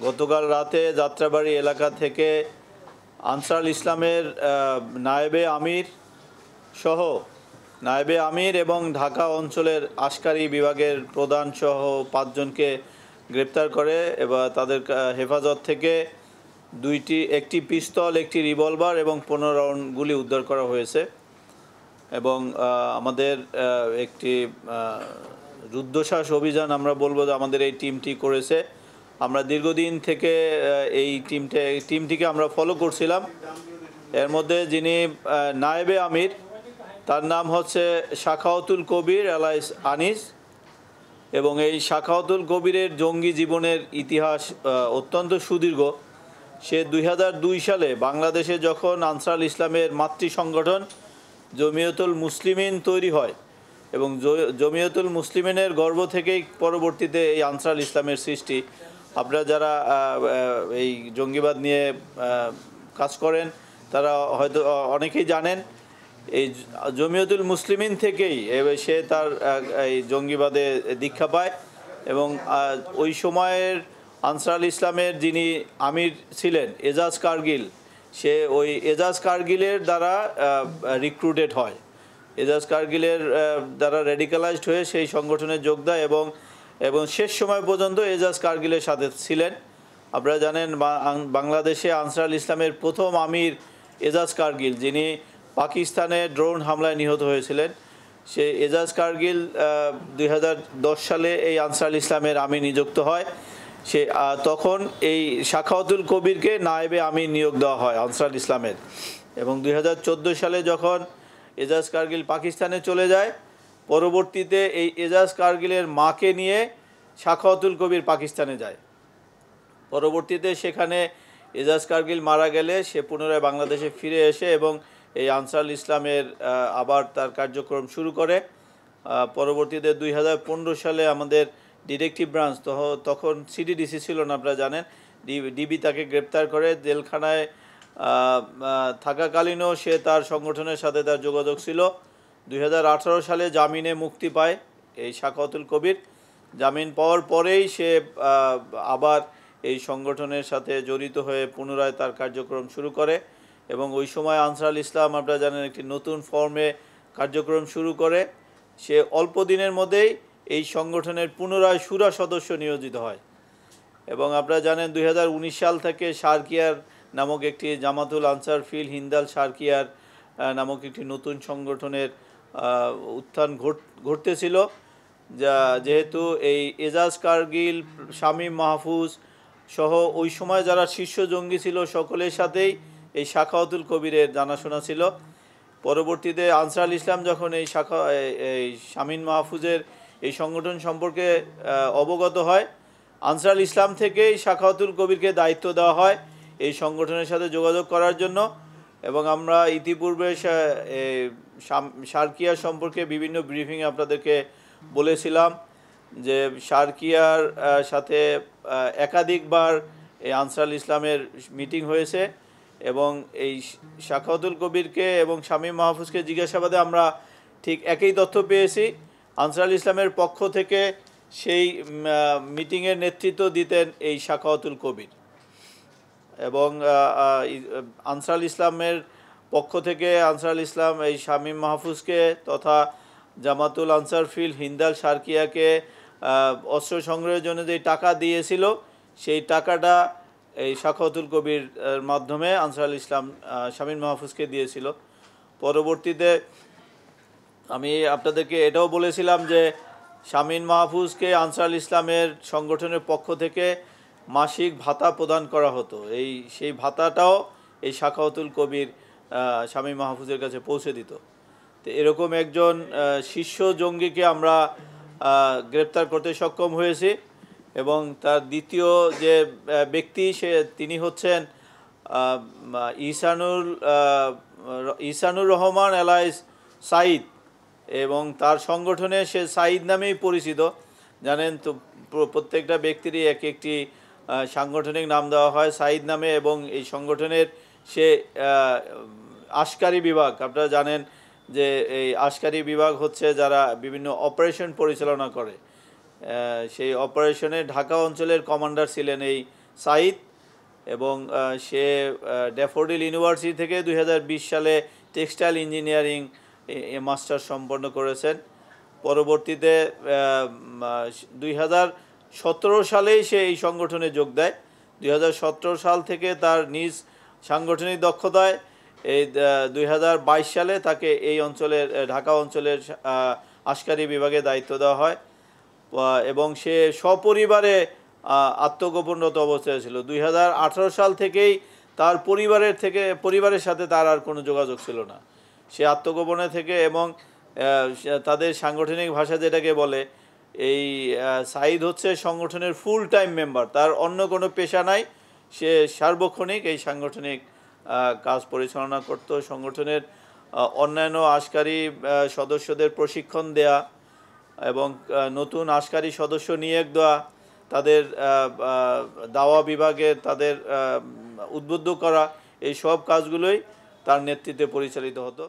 গতকাল রাতে যাত্রাবাড়ি এলাকা থেকে আনসার ইসলামের নায়েবে আমির সহ নায়েবে আমির এবং ঢাকা অঞ্চলের আশকারি বিভাগের প্রধান সহ পাঁচজনকে গ্রেপ্তার করে এবার তাদের হেফাজত থেকে দুইটি, একটি পিস্তল, একটি রিভলভার এবং পনেরো রাউন্ড গুলি উদ্ধার করা হয়েছে এবং আমাদের একটি রুদ্ধশ্বাস অভিযান আমরা বলব যে আমাদের এই টিমটি করেছে। আমরা দীর্ঘদিন থেকে এই টিমটা টিমটিকে আমরা ফলো করছিলাম। এর মধ্যে যিনি নায়েবে আমির, তার নাম হচ্ছে শাখাওয়াতুল কবির আলাইস আনিস এবং এই শাখাওয়াতুল কবিরের জঙ্গি জীবনের ইতিহাস অত্যন্ত সুদীর্ঘ। সে দুই হাজার দুই সালে বাংলাদেশে যখন আনসার ইসলামের মাতৃ সংগঠন জমিয়তুল মুসলিমিন তৈরি হয় এবং জমিয়তুল মুসলিমিনের গর্ব থেকেই পরবর্তীতে এই আনসার ইসলামের সৃষ্টি আপনারা যারা এই জঙ্গিবাদ নিয়ে কাজ করেন, তারা হয়তো অনেকেই জানেন, এই জমিয়তুল মুসলিমিন থেকেই সে তার এই জঙ্গিবাদে দীক্ষা পায় এবং ওই সময়ের আনসার ইসলামের যিনি আমির ছিলেন, এজাজ কার্গিল, সে ওই এজাজ কার্গিলের দ্বারা রিক্রুটেড হয়। এজাজ কার্গিলের দ্বারা রেডিকালাইজড হয়ে সেই সংগঠনে যোগ দেয় এবং এবং শেষ সময় পর্যন্ত এজাজ কার্গিলের সাথে ছিলেন। আপনারা জানেন বাংলাদেশে আনসার ইসলামের প্রথম আমির এজাজ কার্গিল, যিনি পাকিস্তানে ড্রোন হামলায় নিহত হয়েছিলেন। সে এজাজ কার্গিল দুই হাজার দশ সালে এই আনসার ইসলামের আমি নিযুক্ত হয়। সে তখন এই শাখাওয়াতুল কবিরকে নায়েবে আমি নিয়োগ দেওয়া হয় আনসার ইসলামের। এবং দুই হাজার চোদ্দ সালে যখন এজাজ কার্গিল পাকিস্তানে চলে যায় পরবর্তীতে এই এজাজ কার্গিলের মাকে নিয়ে শাখাওয়াতুল কবির পাকিস্তানে যায়। পরবর্তীতে সেখানে এজাজ কার্গিল মারা গেলে সে পুনরায় বাংলাদেশে ফিরে এসে এবং এই আনসার ইসলামের আবার তার কার্যক্রম শুরু করে। পরবর্তীতে দুই হাজার পনেরো সালে আমাদের ডিটেকটিভ ব্রাঞ্চ তখন সিডিডিসি ছিল না, আপনারা জানেন। ডিবি তাকে গ্রেপ্তার করে জেলখানায় থাকাকালীনও সে তার সংগঠনের সাথে তার যোগাযোগ ছিল। দুই হাজার আঠারো সালে জামিনে মুক্তি পায় এই শাখাওয়াতুল কবির। জামিন পাওয়ার পরেই সে আবার এই সংগঠনের সাথে জড়িত হয়ে পুনরায় তার কার্যক্রম শুরু করে এবং ওই সময় আনসার ইসলাম আপনারা জানেন একটি নতুন ফর্মে কার্যক্রম শুরু করে। সে অল্প দিনের মধ্যেই এই সংগঠনের পুনরায় সুরা সদস্য নিয়োজিত হয়। এবং আপনারা জানেন দু হাজার উনিশ সাল থেকে সার্কিয়ার নামক একটি জামাতুল আনসার ফিল হিন্দাল সার্কিয়ার নামক একটি নতুন সংগঠনের উত্থান ঘট- ঘটতেছিল। যা যেহেতু এই এজাজ কারগিল, শামীম মাহফুজ সহ ওই সময় যারা শীর্ষ জঙ্গি ছিল সকলের সাথেই এই শাখাওয়াতুল কবিরের জানাশোনা ছিল। পরবর্তীতে আনসার ইসলাম যখন এই শাখা, এই- শামীম মাহফুজের এই সংগঠন সম্পর্কে অবগত হয় আনসার ইসলাম থেকেই শাখাওয়াতুল কবিরকে দায়িত্ব দেওয়া হয় এই সংগঠনের সাথে যোগাযোগ করার জন্য। এবং আমরা ইতিপূর্বে সার্কিয়া সম্পর্কে বিভিন্ন ব্রিফিং আপনাদেরকে বলেছিলাম যে সার্কিয়ার সাথে একাধিকবার এই আনসার ইসলামের মিটিং হয়েছে এবং এই শাখাওয়াতুল কবিরকে এবং শামীম মাহফুজকে জিজ্ঞাসাবাদে আমরা ঠিক একই তথ্য পেয়েছি। আনসারুল ইসলামের পক্ষ থেকে সেই মিটিংয়ের নেতৃত্ব দিতেন এই শাখাওয়াতুল কবির। এবং আহ, আহ, ই- আনসার ইসলামের পক্ষ থেকে আনসারুল ইসলাম এই শামীম মাহফুজকে তথা জামাতুল আনসার ফিল হিন্দাল সার্কিয়াকে অস্ত্র সংগ্রহের জন্য যে টাকা দিয়েছিল সেই টাকাটা এই শাখাতুল কবির মাধ্যমে আনসারুল ইসলাম শামীম মাহফুজকে দিয়েছিল। পরবর্তীতে আমি আপনাদেরকে এটাও বলেছিলাম যে শামীন মাহফুজকে আনসারুল ইসলামের সংগঠনের পক্ষ থেকে মাসিক ভাতা প্রদান করা হতো। এই সেই ভাতাটাও এই শাখাওয়াতুল কবির স্বামী মাহফুজের কাছে পৌঁছে দিত। তো এরকম একজন শিষ্য জঙ্গিকে আমরা গ্রেপ্তার করতে সক্ষম হয়েছি এবং তার দ্বিতীয় যে ব্যক্তি সে তিনি হচ্ছেন আহ, ইসানুর রহমান এলাইস সাইদ এবং তার সংগঠনে সে সাইদ নামেই পরিচিত। জানেন তো প্রত্যেকটা ব্যক্তিরই এক একটি সাংগঠনিক নাম দেওয়া হয় সাইদ নামে এবং এই সংগঠনের সে আশকারি বিভাগ, আপনারা জানেন যে এই আশকারি বিভাগ হচ্ছে যারা বিভিন্ন অপারেশন পরিচালনা করে। সেই অপারেশনে ঢাকা অঞ্চলের কমান্ডার ছিলেন এই সাইদ এবং সে ড্যাফোডিল ইউনিভার্সিটি থেকে দুই হাজার বিশ সালে টেক্সটাইল ইঞ্জিনিয়ারিং মাস্টার সম্পন্ন করেছেন। পরবর্তীতে দুই হাজার সতেরো সালেই সে এই সংগঠনে যোগ দেয়। দুই হাজার সতেরো সাল থেকে তার নিজ সাংগঠনিক দক্ষতায় এই দুই হাজার বাইশ সালে তাকে এই অঞ্চলের ঢাকা অঞ্চলের আহ, আশকারি বিভাগে দায়িত্ব দেওয়া হয়। এবং সে সপরিবারে আত্মগোপনরত অবস্থায় ছিল। দুই হাজার আঠেরো সাল থেকেই তার পরিবারের থেকে পরিবারের সাথে তার আর কোনো যোগাযোগ ছিল না। সে আত্মগোপনে থেকে এবং তাদের সাংগঠনিক ভাষা যেটাকে বলে এই সাইদ হচ্ছে সংগঠনের ফুল টাইম মেম্বার তার অন্য কোনো পেশা নাই। সে সার্বক্ষণিক এই সাংগঠনিক কাজ পরিচালনা করত। সংগঠনের অন্যান্য আশকারী সদস্যদের প্রশিক্ষণ দেয়া এবং নতুন আশকারী সদস্য নিয়োগ দেওয়া, তাদের দাওয়া বিভাগের তাদের উদ্বুদ্ধ করা, এই সব কাজগুলোই তার নেতৃত্বে পরিচালিত হতো।